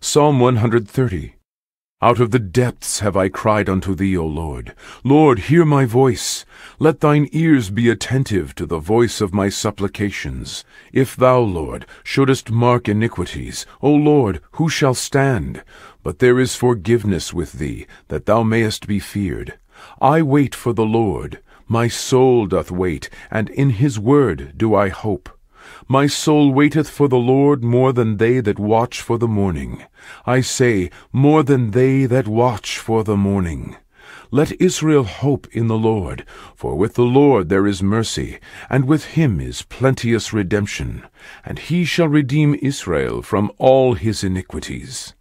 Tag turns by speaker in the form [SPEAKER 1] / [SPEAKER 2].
[SPEAKER 1] Psalm 130 Out of the depths have I cried unto thee, O Lord. Lord, hear my voice. Let thine ears be attentive to the voice of my supplications. If thou, Lord, shouldest mark iniquities, O Lord, who shall stand? But there is forgiveness with thee, that thou mayest be feared. I wait for the Lord. My soul doth wait, and in his word do I hope. My soul waiteth for the Lord more than they that watch for the morning. I say, more than they that watch for the morning. Let Israel hope in the Lord, for with the Lord there is mercy, and with him is plenteous redemption, and he shall redeem Israel from all his iniquities.